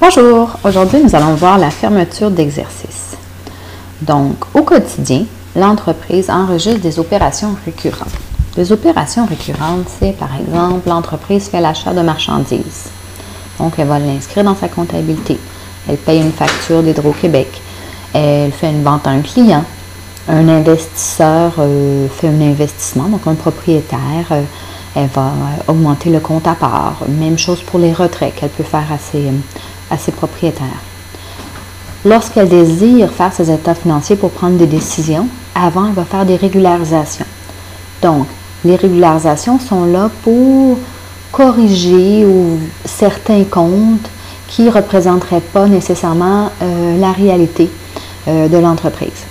Bonjour, aujourd'hui nous allons voir la fermeture d'exercice. Donc, au quotidien, l'entreprise enregistre des opérations récurrentes. Les opérations récurrentes, c'est par exemple l'entreprise fait l'achat de marchandises. Donc, elle va l'inscrire dans sa comptabilité. Elle paye une facture d'Hydro-Québec. Elle fait une vente à un client. Un investisseur euh, fait un investissement, donc un propriétaire. Euh, elle va euh, augmenter le compte à part. Même chose pour les retraits qu'elle peut faire à ses, à ses propriétaires. Lorsqu'elle désire faire ses états financiers pour prendre des décisions, avant, elle va faire des régularisations. Donc, les régularisations sont là pour corriger certains comptes qui ne représenteraient pas nécessairement euh, la réalité euh, de l'entreprise.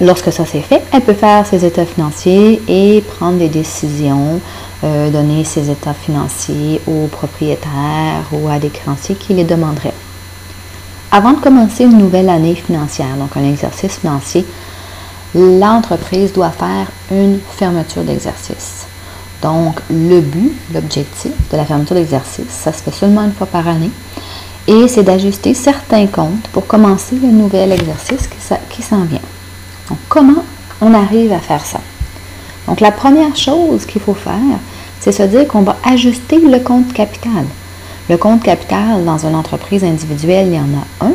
Lorsque ça s'est fait, elle peut faire ses états financiers et prendre des décisions, euh, donner ses états financiers aux propriétaires ou à des créanciers qui les demanderaient. Avant de commencer une nouvelle année financière, donc un exercice financier, l'entreprise doit faire une fermeture d'exercice. Donc, le but, l'objectif de la fermeture d'exercice, ça se fait seulement une fois par année, et c'est d'ajuster certains comptes pour commencer le nouvel exercice qui s'en vient. Donc, comment on arrive à faire ça? Donc, la première chose qu'il faut faire, c'est se dire qu'on va ajuster le compte capital. Le compte capital dans une entreprise individuelle, il y en a un.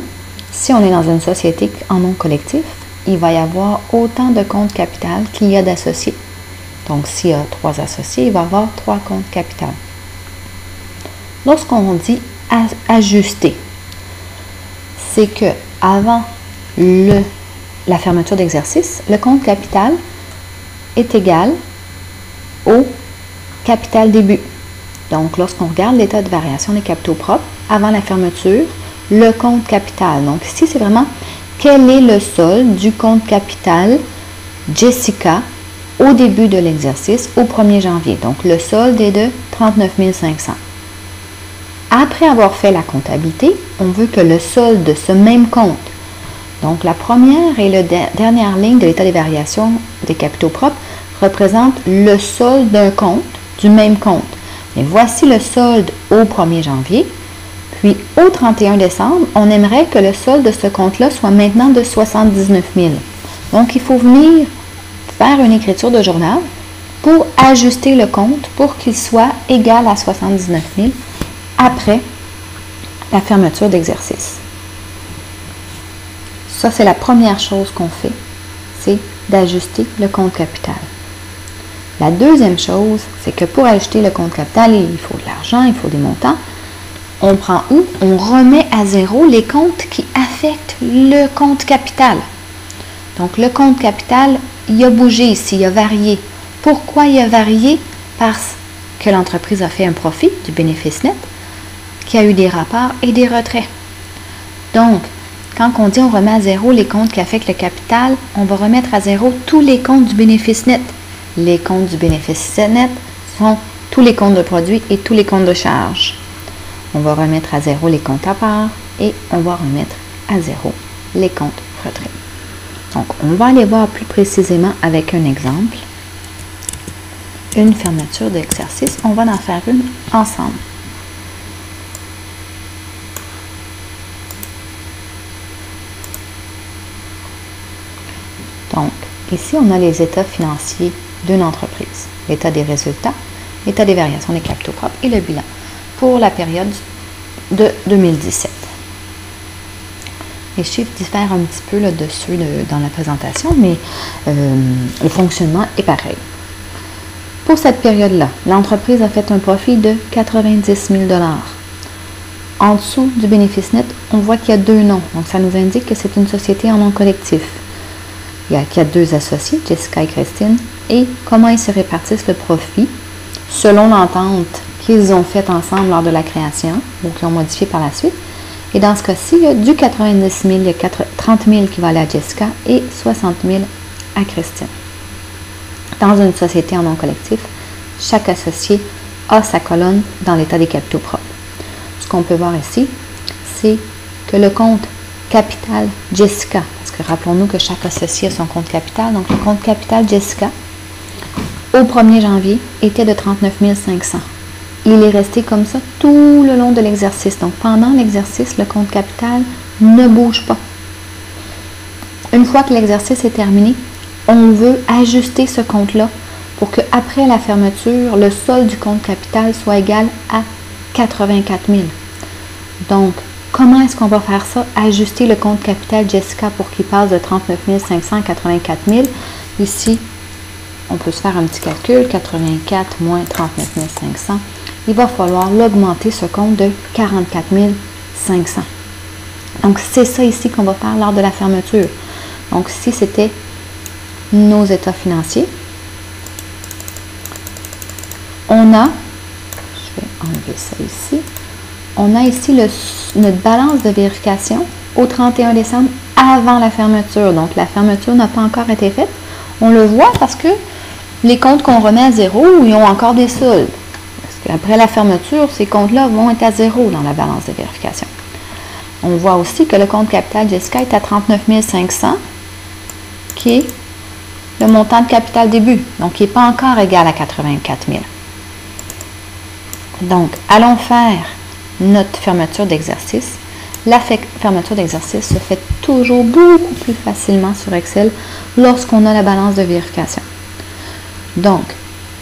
Si on est dans une société en nom collectif, il va y avoir autant de comptes capital qu'il y a d'associés. Donc, s'il y a trois associés, il va y avoir trois comptes capital. Lorsqu'on dit ajuster, c'est que avant la fermeture d'exercice, le compte capital est égal au capital début. Donc, lorsqu'on regarde l'état de variation des capitaux propres avant la fermeture, le compte capital. Donc, ici, c'est vraiment quel est le solde du compte capital Jessica au début de l'exercice, au 1er janvier. Donc, le solde est de 39 500. Après avoir fait la comptabilité, on veut que le solde de ce même compte donc, la première et la dernière ligne de l'état des variations des capitaux propres représente le solde d'un compte, du même compte. Mais voici le solde au 1er janvier. Puis, au 31 décembre, on aimerait que le solde de ce compte-là soit maintenant de 79 000. Donc, il faut venir faire une écriture de journal pour ajuster le compte pour qu'il soit égal à 79 000 après la fermeture d'exercice. Ça, c'est la première chose qu'on fait, c'est d'ajuster le compte capital. La deuxième chose, c'est que pour ajuster le compte capital, il faut de l'argent, il faut des montants. On prend où? On remet à zéro les comptes qui affectent le compte capital. Donc, le compte capital, il a bougé ici, il a varié. Pourquoi il a varié? Parce que l'entreprise a fait un profit du bénéfice net, qui a eu des rapports et des retraits. Donc, quand on dit on remet à zéro les comptes qui affectent le capital, on va remettre à zéro tous les comptes du bénéfice net. Les comptes du bénéfice net sont tous les comptes de produits et tous les comptes de charges. On va remettre à zéro les comptes à part et on va remettre à zéro les comptes retraits. Donc, on va aller voir plus précisément avec un exemple. Une fermeture d'exercice. On va en faire une ensemble. Donc, ici, on a les états financiers d'une entreprise. L'état des résultats, l'état des variations des capitaux propres et le bilan pour la période de 2017. Les chiffres diffèrent un petit peu là-dessus dans la présentation, mais euh, le fonctionnement est pareil. Pour cette période-là, l'entreprise a fait un profit de 90 000 En dessous du bénéfice net, on voit qu'il y a deux noms. Donc, ça nous indique que c'est une société en nom collectif. Il y, a, deux associés, Jessica et Christine, et comment ils se répartissent le profit selon l'entente qu'ils ont faite ensemble lors de la création ou qu'ils ont modifié par la suite. Et dans ce cas-ci, il y a du 90 000, il y a 30 000 qui va à Jessica et 60 000 à Christine. Dans une société en nom collectif, chaque associé a sa colonne dans l'état des capitaux propres. Ce qu'on peut voir ici, c'est que le compte capital Jessica rappelons-nous que chaque associé a son compte capital. Donc, le compte capital Jessica, au 1er janvier, était de 39 500. il est resté comme ça tout le long de l'exercice. Donc, pendant l'exercice, le compte capital ne bouge pas. Une fois que l'exercice est terminé, on veut ajuster ce compte-là pour qu'après la fermeture, le solde du compte capital soit égal à 84 000. Donc, comment est-ce qu'on va faire ça? Ajuster le compte capital Jessica pour qu'il passe de 39 500 à 84 000. Ici, on peut se faire un petit calcul, 84 moins 39 500. Il va falloir l'augmenter ce compte de 44 500. Donc, c'est ça ici qu'on va faire lors de la fermeture. Donc, si c'était nos états financiers, on a, je vais enlever ça ici, on a ici notre balance de vérification au 31 décembre avant la fermeture. Donc, la fermeture n'a pas encore été faite. On le voit parce que les comptes qu'on remet à zéro, ils ont encore des soldes? Parce qu'après la fermeture, ces comptes-là vont être à zéro dans la balance de vérification. On voit aussi que le compte capital Jessica est à 39 500, qui est le montant de capital début, donc qui n'est pas encore égal à 84 000. Donc, allons faire notre fermeture d'exercice. La fermeture d'exercice se fait toujours beaucoup plus facilement sur Excel lorsqu'on a la balance de vérification. Donc,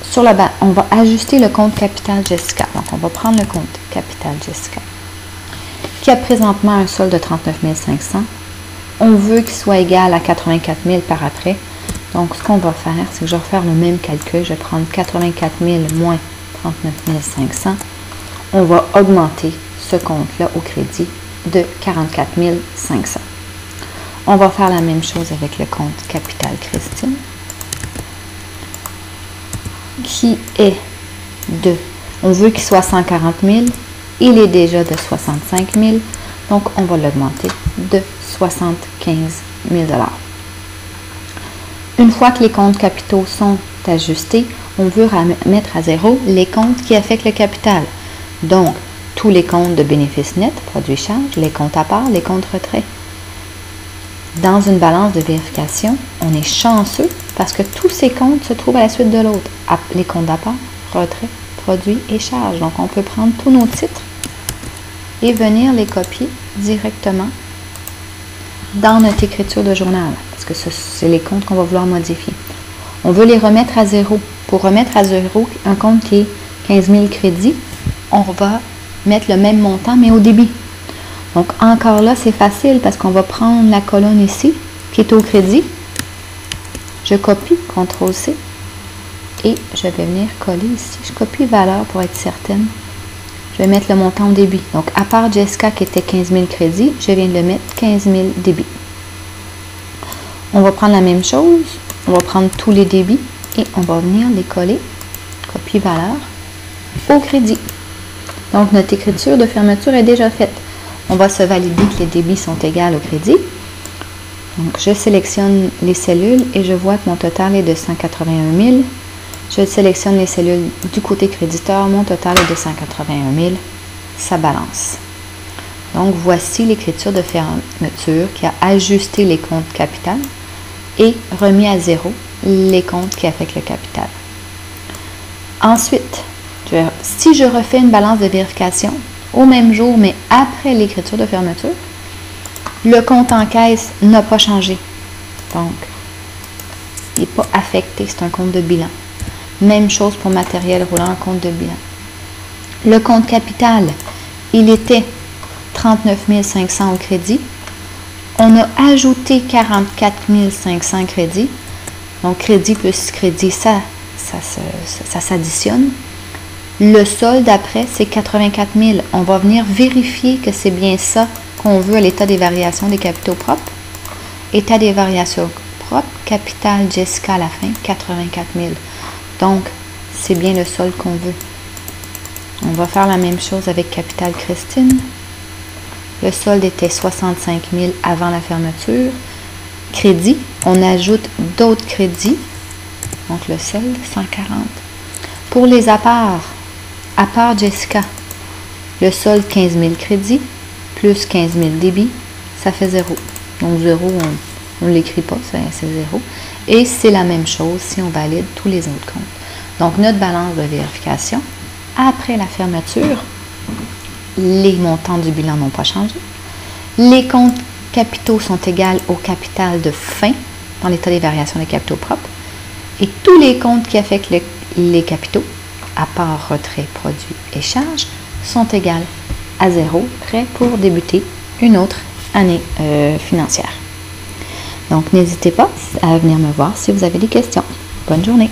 sur la on va ajuster le compte capital Jessica. Donc, on va prendre le compte capital Jessica qui a présentement un solde de 39 500. On veut qu'il soit égal à 84 000 par après. Donc, ce qu'on va faire, c'est que je vais refaire le même calcul. Je vais prendre 84 000 moins 39 500, on va augmenter ce compte-là au crédit de 44 500. On va faire la même chose avec le compte Capital Christine, qui est de, on veut qu'il soit 140 000, il est déjà de 65 000, donc on va l'augmenter de 75 000 Une fois que les comptes capitaux sont ajustés, on veut mettre à zéro les comptes qui affectent le capital. Donc, tous les comptes de bénéfices nets, produits charges, les comptes à part, les comptes retrait. Dans une balance de vérification, on est chanceux parce que tous ces comptes se trouvent à la suite de l'autre. Les comptes part, retrait, produits et charges. Donc, on peut prendre tous nos titres et venir les copier directement dans notre écriture de journal, parce que c'est les comptes qu'on va vouloir modifier. On veut les remettre à zéro. Pour remettre à zéro un compte qui est 15 000 crédits, on va mettre le même montant, mais au débit. Donc, encore là, c'est facile parce qu'on va prendre la colonne ici, qui est au crédit. Je copie, CTRL-C, et je vais venir coller ici. Je copie valeur pour être certaine. Je vais mettre le montant au débit. Donc, à part Jessica qui était 15 000 crédits, je viens de le mettre 15 000 débits. On va prendre la même chose. On va prendre tous les débits et on va venir les coller, copie valeur, au crédit. Donc, notre écriture de fermeture est déjà faite. On va se valider que les débits sont égaux au crédit. Donc, je sélectionne les cellules et je vois que mon total est de 181 000. Je sélectionne les cellules du côté créditeur. Mon total est de 181 000. Ça balance. Donc, voici l'écriture de fermeture qui a ajusté les comptes capital et remis à zéro les comptes qui affectent le capital. Ensuite, si je refais une balance de vérification au même jour, mais après l'écriture de fermeture, le compte en caisse n'a pas changé. Donc, il n'est pas affecté, c'est un compte de bilan. Même chose pour matériel roulant, compte de bilan. Le compte capital, il était 39 500 au crédit. On a ajouté 44 500 crédits. Donc, crédit plus crédit, ça, ça, s'additionne. Le solde après, c'est 84 000. On va venir vérifier que c'est bien ça qu'on veut à l'état des variations des capitaux propres. État des variations propres, capital Jessica à la fin, 84 000. Donc, c'est bien le solde qu'on veut. On va faire la même chose avec capital Christine. Le solde était 65 000 avant la fermeture. Crédit, on ajoute d'autres crédits. Donc le solde, 140. Pour les apparts, à part Jessica, le solde 15 000 crédits plus 15 000 débits, ça fait zéro. Donc zéro, on ne l'écrit pas, c'est zéro. Et c'est la même chose si on valide tous les autres comptes. Donc notre balance de vérification après la fermeture, les montants du bilan n'ont pas changé. Les comptes capitaux sont égaux au capital de fin dans l'état des variations des capitaux propres. Et tous les comptes qui affectent les, capitaux, à part retrait, produits et charges, sont égales à zéro, prêts pour débuter une autre année euh, financière. Donc, n'hésitez pas à venir me voir si vous avez des questions. Bonne journée!